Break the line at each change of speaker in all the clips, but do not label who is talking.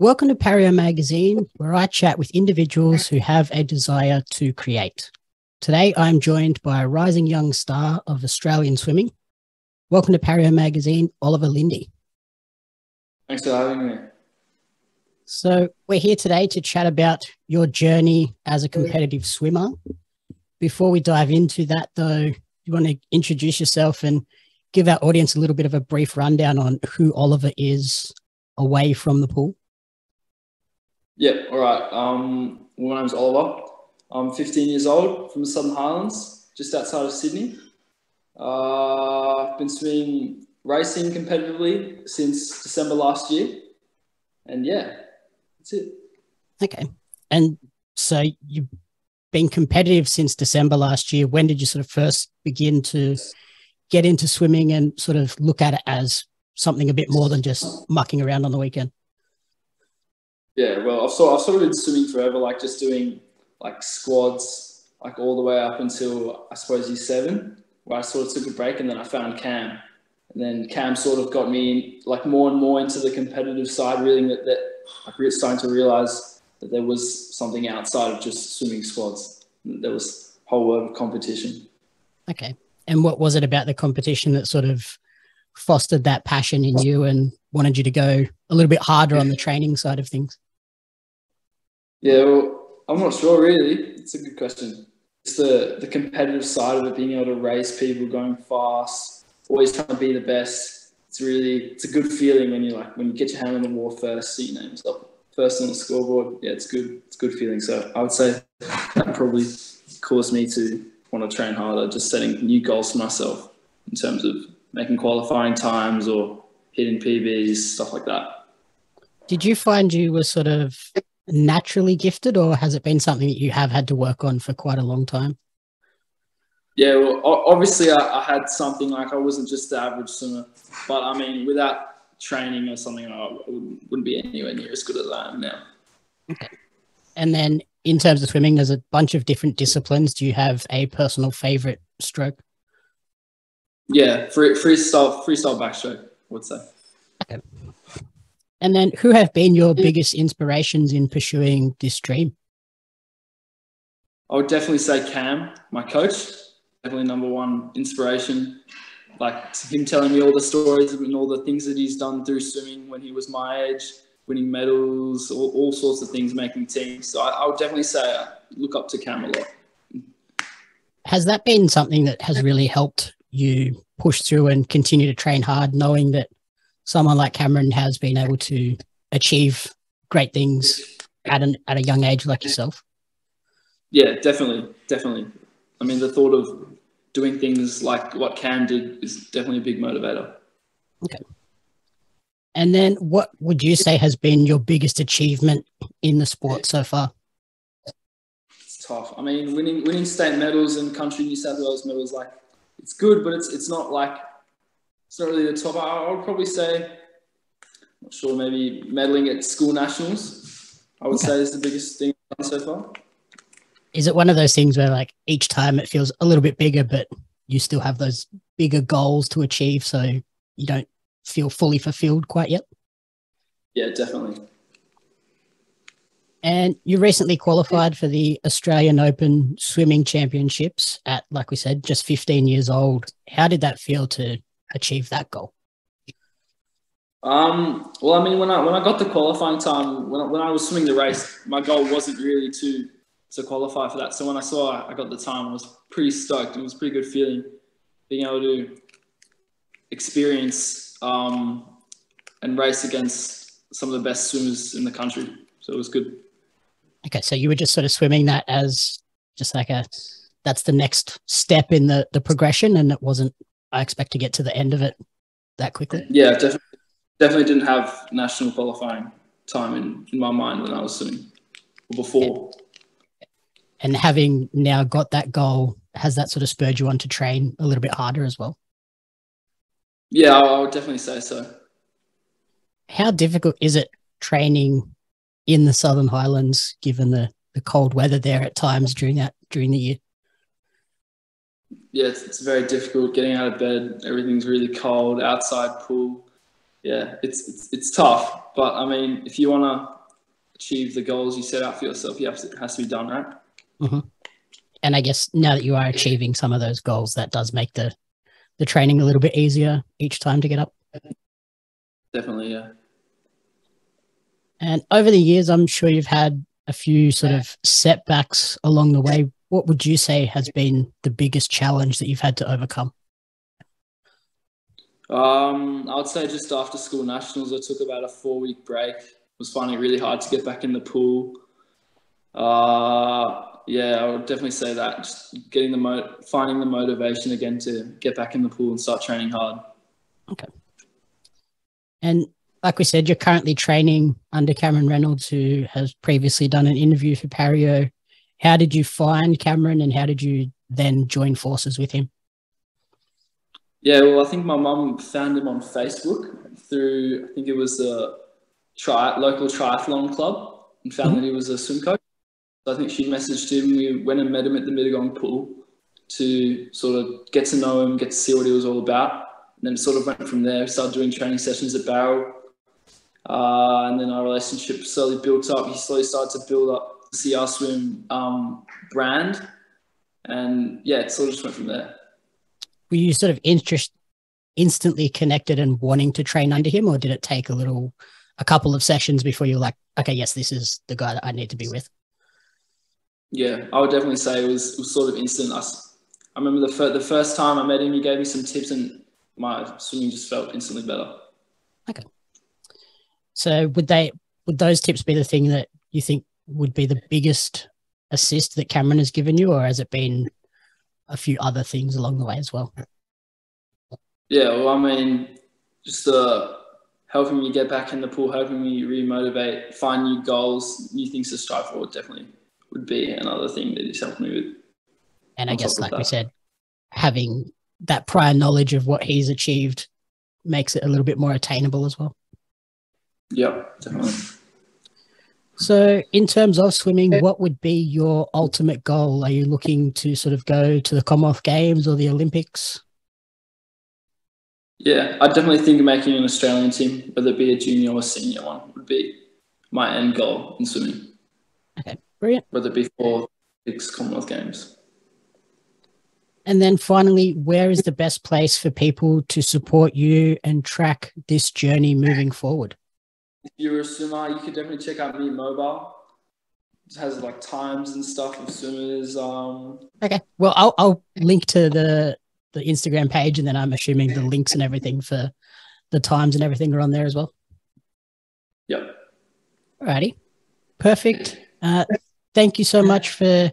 Welcome to Pario Magazine, where I chat with individuals who have a desire to create. Today, I'm joined by a rising young star of Australian swimming. Welcome to Pario Magazine, Oliver Linde.
Thanks for having me.
So, we're here today to chat about your journey as a competitive swimmer. Before we dive into that, though, you want to introduce yourself and give our audience a little bit of a brief rundown on who Oliver is away from the pool?
Yeah, all right. Um, my name's Oliver. I'm 15 years old from the Southern Highlands, just outside of Sydney. Uh, I've been swimming racing competitively since December last year. And yeah, that's it.
Okay. And so you've been competitive since December last year. When did you sort of first begin to get into swimming and sort of look at it as something a bit more than just mucking around on the weekend?
Yeah, well, I've sort, I've sort of been swimming forever, like just doing like squads, like all the way up until I suppose year seven, where I sort of took a break and then I found Cam. And then Cam sort of got me like more and more into the competitive side, really, that, that like starting to realize that there was something outside of just swimming squads. There was a whole world of competition.
Okay. And what was it about the competition that sort of fostered that passion in you and wanted you to go a little bit harder on the training side of things?
Yeah, well, I'm not sure really. It's a good question. It's the, the competitive side of it, being able to race people, going fast, always trying to be the best. It's really, it's a good feeling when you like, when you get your hand on the wall first, see your name stop first on the scoreboard. Yeah, it's good. It's good feeling. So I would say that probably caused me to want to train harder, just setting new goals for myself in terms of making qualifying times or hitting PBs, stuff like that.
Did you find you were sort of naturally gifted, or has it been something that you have had to work on for quite a long time?
Yeah, well, obviously, I, I had something like I wasn't just the average swimmer, but I mean, without training or something, I wouldn't, wouldn't be anywhere near as good as I am now.
Okay. And then in terms of swimming, there's a bunch of different disciplines. Do you have a personal favorite stroke?
Yeah, free, freestyle, freestyle backstroke, I would say.
Okay. And then, who have been your biggest inspirations in pursuing this dream?
I would definitely say Cam, my coach, definitely number one inspiration. Like him telling me all the stories and all the things that he's done through swimming when he was my age, winning medals, all, all sorts of things, making teams. So I, I would definitely say I uh, look up to Cam a lot.
Has that been something that has really helped you push through and continue to train hard, knowing that someone like Cameron has been able to achieve great things at an at a young age like yourself?
Yeah, definitely, definitely. I mean, the thought of doing things like what Cam did is definitely a big motivator.
Okay. And then, what would you say has been your biggest achievement in the sport so far?
It's tough. I mean, winning winning state medals and country New South Wales medals, like it's good, but it's it's not like it's not really the top. I, I would probably say, I'm not sure, maybe medaling at school nationals. I would okay. say is the biggest thing so far.
Is it one of those things where like each time it feels a little bit bigger, but you still have those bigger goals to achieve, so you don't feel fully fulfilled quite yet?
Yeah, definitely.
And you recently qualified for the Australian Open Swimming Championships at, like we said, just 15 years old. How did that feel to achieve that goal?
Um, well, I mean, when I when I got the qualifying time, when I, when I was swimming the race, my goal wasn't really to to qualify for that. So when I saw I got the time, I was pretty stoked. It was a pretty good feeling being able to experience um, and race against some of the best swimmers in the country. So it was good.
Okay, so you were just sort of swimming that as just like a that's the next step in the the progression, and it wasn't. I expect to get to the end of it that quickly.
Yeah, definitely. Definitely didn't have national qualifying time in, in my mind when I was swimming before.
And having now got that goal, has that sort of spurred you on to train a little bit harder as well?
Yeah, I would definitely say so.
How difficult is it training in the Southern Highlands, given the, the cold weather there at times during that during the year?
Yeah, it's, it's very difficult getting out of bed. Everything's really cold. Outside pool, yeah, it's, it's it's tough. But I mean, if you want to achieve the goals you set out for yourself, you have to, it has to be done, right?
Mm-hmm. And I guess now that you are achieving some of those goals, that does make the the training a little bit easier each time to get up.
Definitely, yeah.
And over the years, I'm sure you've had a few sort of setbacks along the way. What would you say has been the biggest challenge that you've had to overcome?
Um, I would say just after school nationals, I took about a four week break. It was finding it really hard to get back in the pool. Uh, yeah, I would definitely say that. Just getting the mo- finding the motivation again to get back in the pool and start training hard.
Okay. And like we said, you're currently training under Cameron Reynolds, who has previously done an interview for Pario. How did you find Cameron and how did you then join forces with him?
Yeah, well, I think my mum found him on Facebook through, I think it was a tri- local triathlon club and found mm-hmm. that he was a swim coach. So I think she messaged him. We went and met him at the Mittagong pool to sort of get to know him, get to see what he was all about. And then sort of went from there, started doing training sessions at Bowral uh, and then our relationship slowly built up. He slowly started to build up CR Swim um, brand. And yeah, it sort of just went from there.
Were you sort of interest, instantly connected and wanting to train under him, or did it take a little, a couple of sessions before you were like, okay, yes, this is the guy that I need to be with?
Yeah, I would definitely say it was, it was sort of instant. I, I remember the, fir- the first time I met him, he gave me some tips and my swimming just felt instantly better.
Okay. So would they would those tips be the thing that you think would be the biggest assist that Cameron has given you, or has it been a few other things along the way as well?
Yeah, well, I mean, just uh, helping me get back in the pool, helping me re-motivate, find new goals, new things to strive for, definitely would be another thing that he's helped me with.
And I guess, like we said, having that prior knowledge of what he's achieved makes it a little bit more attainable as well.
Yeah, definitely.
So, in terms of swimming, what would be your ultimate goal? Are you looking to sort of go to the Commonwealth Games or the Olympics?
Yeah, I definitely think making an Australian team, whether it be a junior or senior one, would be my end goal in swimming.
Okay, brilliant.
Whether it be for six Commonwealth Games.
And then finally, where is the best place for people to support you and track this journey moving forward?
If you're a swimmer, you could definitely check out Meet Mobile. It has like times and stuff of swimmers. Um,
okay. Well, I'll, I'll link to the the Instagram page, and then I'm assuming the links and everything for the times and everything are on there as well.
Yep.
Alrighty. Perfect. Uh, thank you so much for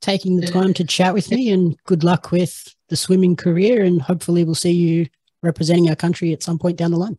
taking the time to chat with me, and good luck with the swimming career. And hopefully, we'll see you representing our country at some point down the line.